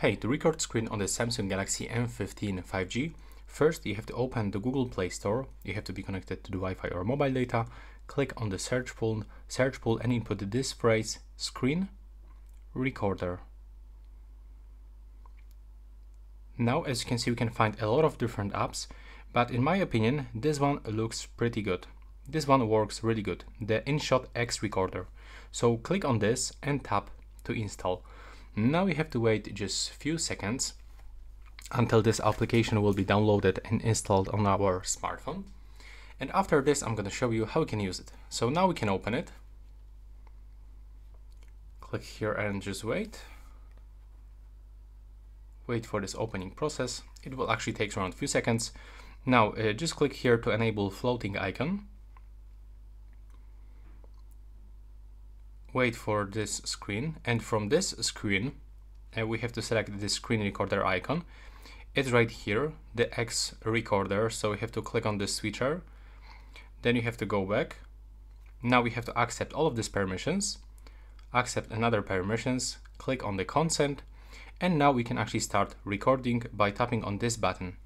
Hey, to record screen on the Samsung Galaxy M15 5G, first you have to open the Google Play Store, you have to be connected to the Wi-Fi or mobile data, click on the search pool, search pool and input this phrase, screen recorder. Now as you can see we can find a lot of different apps, but in my opinion this one looks pretty good. This one works really good, the InShot X recorder. So click on this and tap to install. Now we have to wait just a few seconds until this application will be downloaded and installed on our smartphone. And after this, I'm going to show you how we can use it. So now we can open it. Click here and just wait. Wait for this opening process. It will actually take around a few seconds. Now uh, just click here to enable floating icon. Wait for this screen and from this screen uh, we have to select the screen recorder icon. It's right here the X recorder so we have to click on the switcher. Then you have to go back. Now we have to accept all of these permissions. Accept another permissions click on the consent and now we can actually start recording by tapping on this button.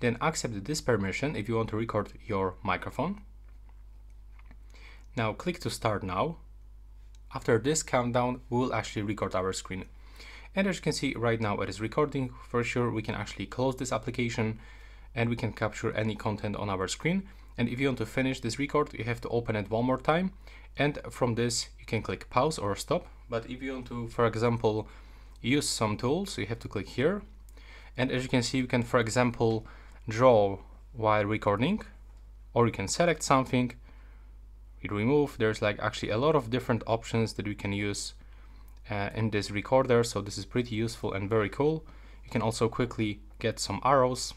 Then accept this permission if you want to record your microphone. Now click to start now after this countdown, we will actually record our screen. And as you can see right now it is recording. For sure, we can actually close this application and we can capture any content on our screen. And if you want to finish this record, you have to open it one more time. And from this, you can click pause or stop. But if you want to, for example, use some tools, you have to click here. And as you can see, you can, for example, draw while recording, or you can select something remove. There's like actually a lot of different options that we can use uh, in this recorder. So this is pretty useful and very cool. You can also quickly get some arrows.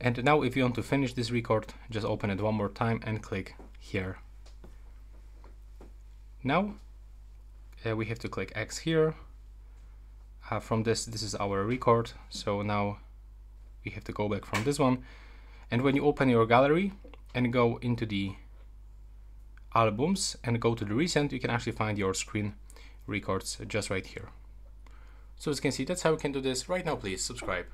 And now if you want to finish this record, just open it one more time and click here. Now uh, we have to click X here. Uh, from this, this is our record. So now we have to go back from this one. And when you open your gallery and go into the albums and go to the recent, you can actually find your screen records just right here. So as you can see, that's how we can do this. Right now, please subscribe.